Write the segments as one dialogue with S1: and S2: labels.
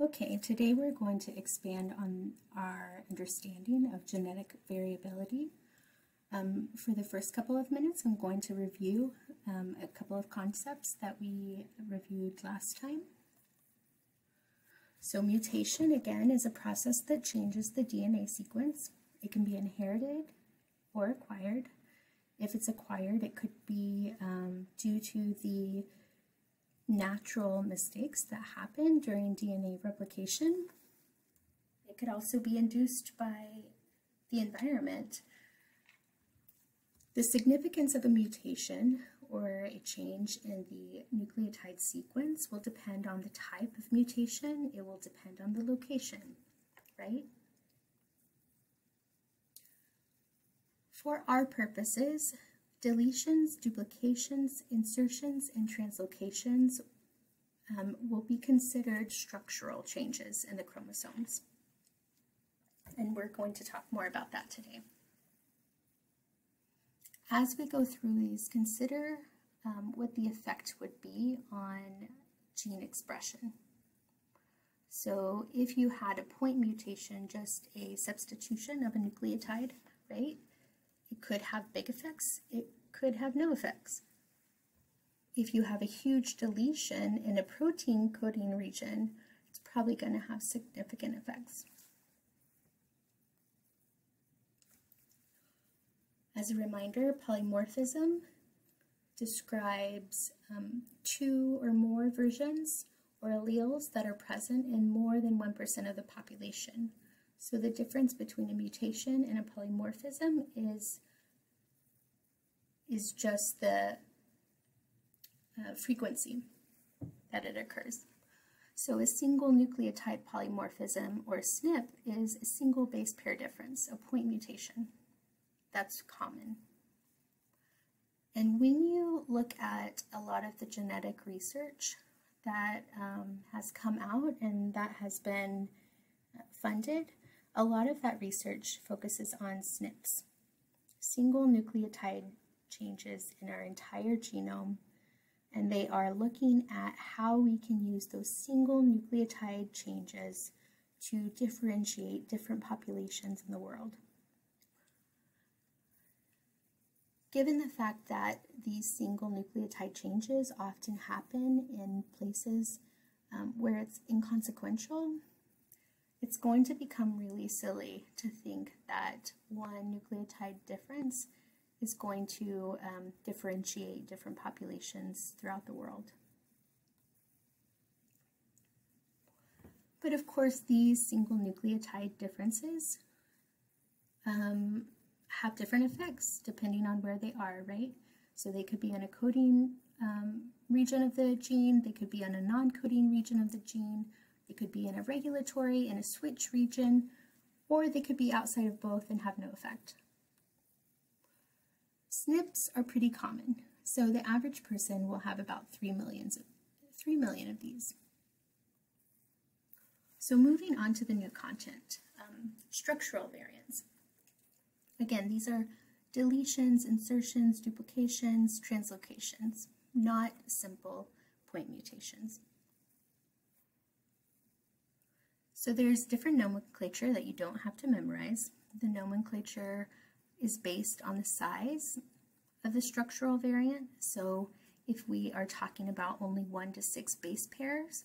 S1: Okay, today we're going to expand on our understanding of genetic variability. Um, for the first couple of minutes, I'm going to review um, a couple of concepts that we reviewed last time. So mutation, again, is a process that changes the DNA sequence. It can be inherited or acquired. If it's acquired, it could be um, due to the natural mistakes that happen during DNA replication. It could also be induced by the environment. The significance of a mutation or a change in the nucleotide sequence will depend on the type of mutation, it will depend on the location, right? For our purposes, Deletions, duplications, insertions, and translocations um, will be considered structural changes in the chromosomes. And we're going to talk more about that today. As we go through these, consider um, what the effect would be on gene expression. So if you had a point mutation, just a substitution of a nucleotide, right, it could have big effects, it could have no effects. If you have a huge deletion in a protein coding region, it's probably going to have significant effects. As a reminder, polymorphism describes um, two or more versions or alleles that are present in more than 1% of the population. So the difference between a mutation and a polymorphism is, is just the uh, frequency that it occurs. So a single nucleotide polymorphism, or SNP, is a single base pair difference, a point mutation. That's common. And when you look at a lot of the genetic research that um, has come out and that has been uh, funded, a lot of that research focuses on SNPs, single nucleotide changes in our entire genome, and they are looking at how we can use those single nucleotide changes to differentiate different populations in the world. Given the fact that these single nucleotide changes often happen in places um, where it's inconsequential, it's going to become really silly to think that one nucleotide difference is going to um, differentiate different populations throughout the world. But of course, these single nucleotide differences um, have different effects depending on where they are, right? So they could be in a coding um, region of the gene, they could be in a non-coding region of the gene, they could be in a regulatory, in a switch region, or they could be outside of both and have no effect. SNPs are pretty common, so the average person will have about 3, millions, 3 million of these. So moving on to the new content, um, structural variants. Again, these are deletions, insertions, duplications, translocations, not simple point mutations. So there's different nomenclature that you don't have to memorize. The nomenclature is based on the size of the structural variant. So if we are talking about only one to six base pairs,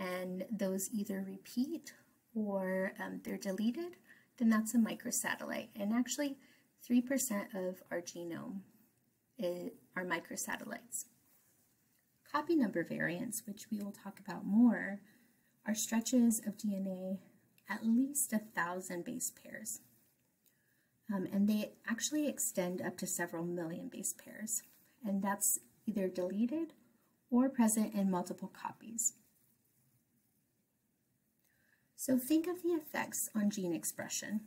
S1: and those either repeat or um, they're deleted, then that's a microsatellite. And actually, 3% of our genome are microsatellites. Copy number variants, which we will talk about more, are stretches of DNA at least a thousand base pairs. Um, and they actually extend up to several million base pairs. And that's either deleted or present in multiple copies. So think of the effects on gene expression.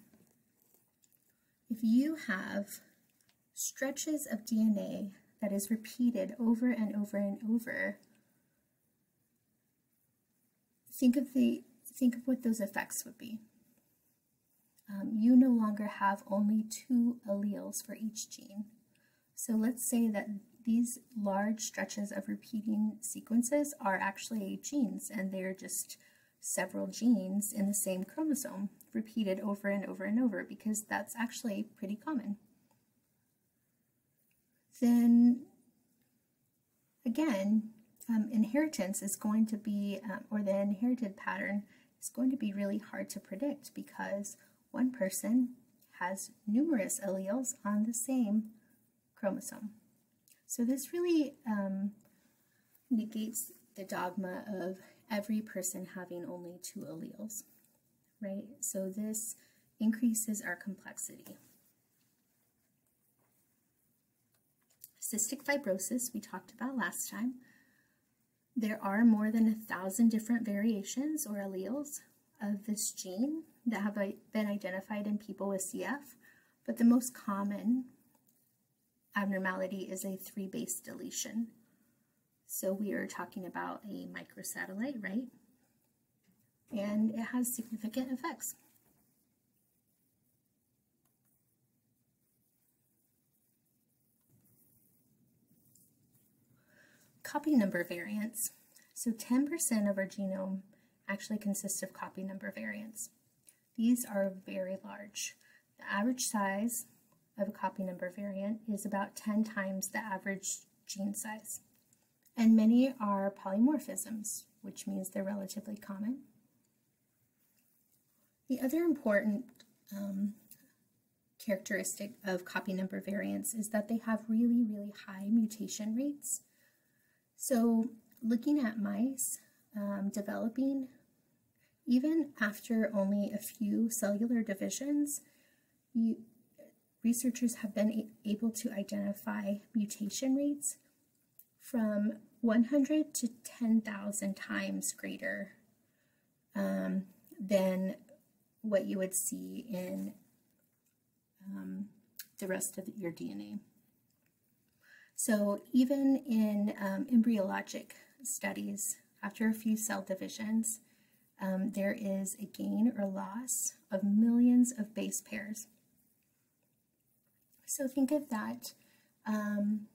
S1: If you have stretches of DNA that is repeated over and over and over, think of the think of what those effects would be. Um, you no longer have only two alleles for each gene. So let's say that these large stretches of repeating sequences are actually genes and they're just several genes in the same chromosome repeated over and over and over because that's actually pretty common. Then again, um, inheritance is going to be, um, or the inherited pattern is going to be really hard to predict because one person has numerous alleles on the same chromosome. So this really um, negates the dogma of every person having only two alleles, right? So this increases our complexity. Cystic fibrosis, we talked about last time. There are more than a thousand different variations or alleles of this gene that have been identified in people with CF, but the most common abnormality is a three base deletion. So we are talking about a microsatellite, right? And it has significant effects. Copy number variants. So 10% of our genome actually consists of copy number variants. These are very large. The average size of a copy number variant is about 10 times the average gene size. And many are polymorphisms, which means they're relatively common. The other important um, characteristic of copy number variants is that they have really, really high mutation rates. So looking at mice um, developing, even after only a few cellular divisions, you, researchers have been able to identify mutation rates from 100 to 10,000 times greater um, than what you would see in um, the rest of your DNA. So even in um, embryologic studies, after a few cell divisions, um, there is a gain or loss of millions of base pairs. So think of that. Um,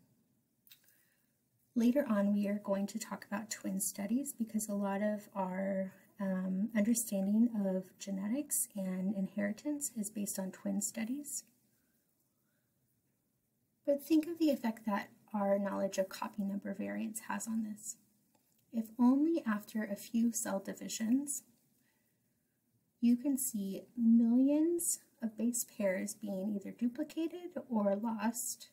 S1: later on, we are going to talk about twin studies because a lot of our um, understanding of genetics and inheritance is based on twin studies. But think of the effect that our knowledge of copy number variants has on this. If only after a few cell divisions, you can see millions of base pairs being either duplicated or lost,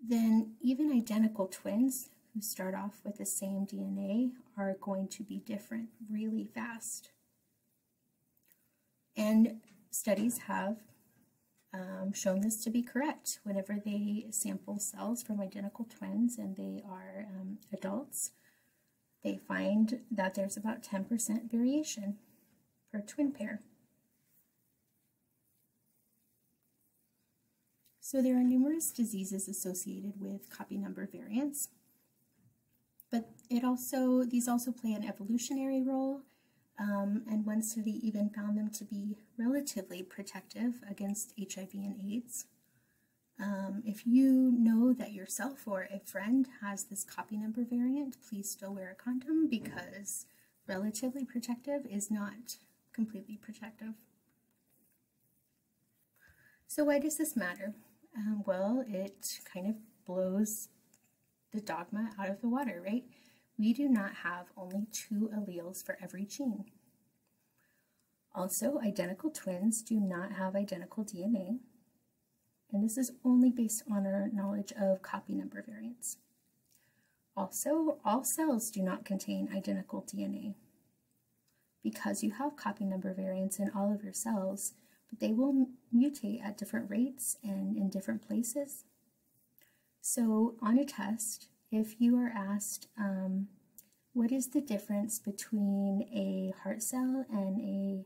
S1: then even identical twins who start off with the same DNA are going to be different really fast. And studies have um, shown this to be correct. Whenever they sample cells from identical twins and they are um, adults, they find that there's about 10% variation per twin pair. So there are numerous diseases associated with copy number variants, but it also these also play an evolutionary role um, and one study even found them to be relatively protective against HIV and AIDS. Um, if you know that yourself or a friend has this copy number variant, please still wear a condom because relatively protective is not completely protective. So why does this matter? Um, well, it kind of blows the dogma out of the water, right? We do not have only two alleles for every gene. Also, identical twins do not have identical DNA, and this is only based on our knowledge of copy number variants. Also, all cells do not contain identical DNA. Because you have copy number variants in all of your cells, but they will mutate at different rates and in different places. So on a test, if you are asked, um, what is the difference between a heart cell and a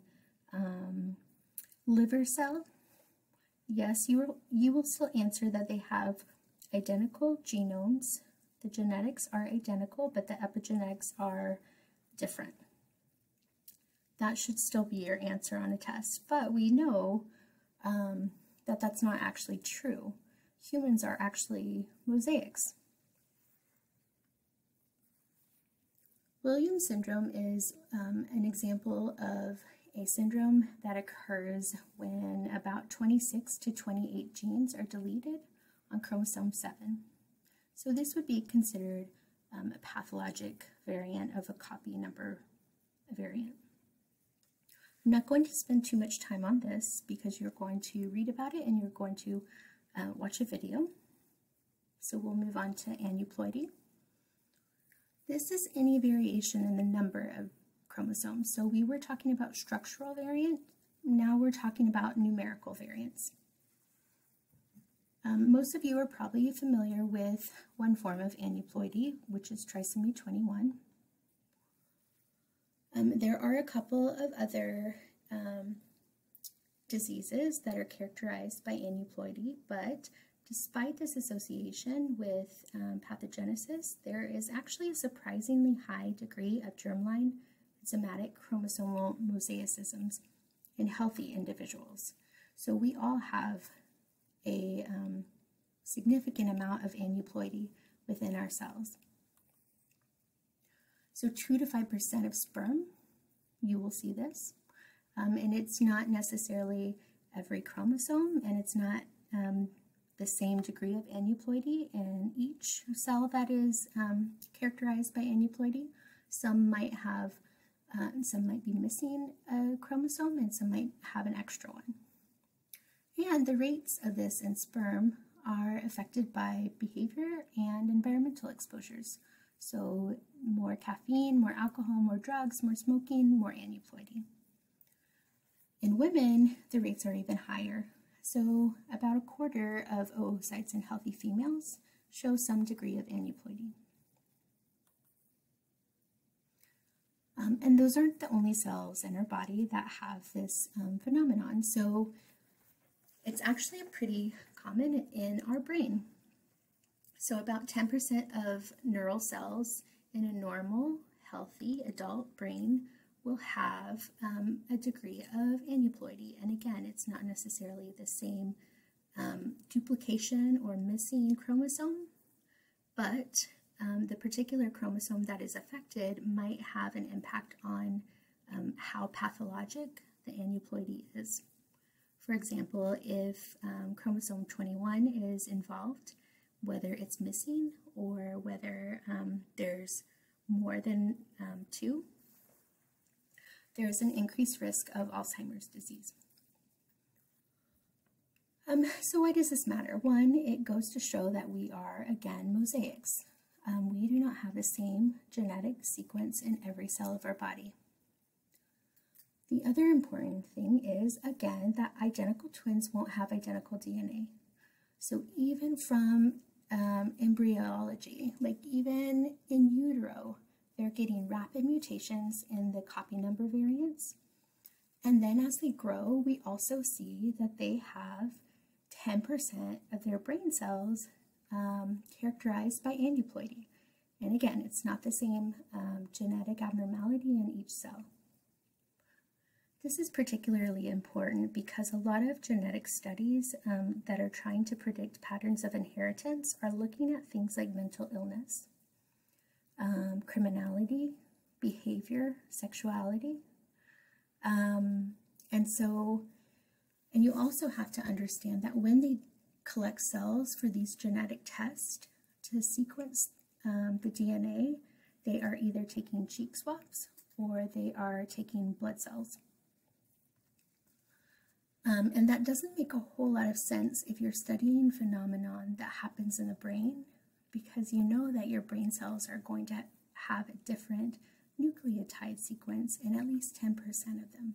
S1: um, liver cell? Yes, you will, you will still answer that they have identical genomes. The genetics are identical, but the epigenetics are different. That should still be your answer on a test, but we know um, that that's not actually true. Humans are actually mosaics. Williams syndrome is um, an example of a syndrome that occurs when about 26 to 28 genes are deleted on chromosome 7. So this would be considered um, a pathologic variant of a copy number variant. I'm not going to spend too much time on this because you're going to read about it and you're going to uh, watch a video. So we'll move on to aneuploidy. This is any variation in the number of chromosomes. So we were talking about structural variant, now we're talking about numerical variants. Um, most of you are probably familiar with one form of aneuploidy, which is trisomy 21. Um, there are a couple of other um, diseases that are characterized by aneuploidy, but despite this association with um, pathogenesis, there is actually a surprisingly high degree of germline somatic chromosomal mosaicisms in healthy individuals. So we all have a um, significant amount of aneuploidy within our cells. So 2 to 5% of sperm, you will see this. Um, and it's not necessarily every chromosome, and it's not um, the same degree of aneuploidy in each cell that is um, characterized by aneuploidy. Some might have uh, some might be missing a chromosome and some might have an extra one. And the rates of this in sperm are affected by behavior and environmental exposures. So more caffeine, more alcohol, more drugs, more smoking, more aneuploidy. In women, the rates are even higher. So about a quarter of oocytes in healthy females show some degree of aneuploidy. Um, and those aren't the only cells in our body that have this um, phenomenon. So it's actually pretty common in our brain. So about 10% of neural cells in a normal, healthy adult brain will have um, a degree of aneuploidy. And again, it's not necessarily the same um, duplication or missing chromosome, but um, the particular chromosome that is affected might have an impact on um, how pathologic the aneuploidy is. For example, if um, chromosome 21 is involved, whether it's missing or whether um, there's more than um, two, there's an increased risk of Alzheimer's disease. Um, so why does this matter? One, it goes to show that we are, again, mosaics um, we do not have the same genetic sequence in every cell of our body. The other important thing is, again, that identical twins won't have identical DNA. So even from um, embryology, like even in utero, they're getting rapid mutations in the copy number variants. And then as they grow, we also see that they have 10% of their brain cells um, characterized by aneuploidy. And again, it's not the same um, genetic abnormality in each cell. This is particularly important because a lot of genetic studies um, that are trying to predict patterns of inheritance are looking at things like mental illness, um, criminality, behavior, sexuality. Um, and so, and you also have to understand that when they collect cells for these genetic tests to sequence um, the DNA, they are either taking cheek swabs or they are taking blood cells. Um, and that doesn't make a whole lot of sense if you're studying phenomenon that happens in the brain because you know that your brain cells are going to have a different nucleotide sequence in at least 10% of them.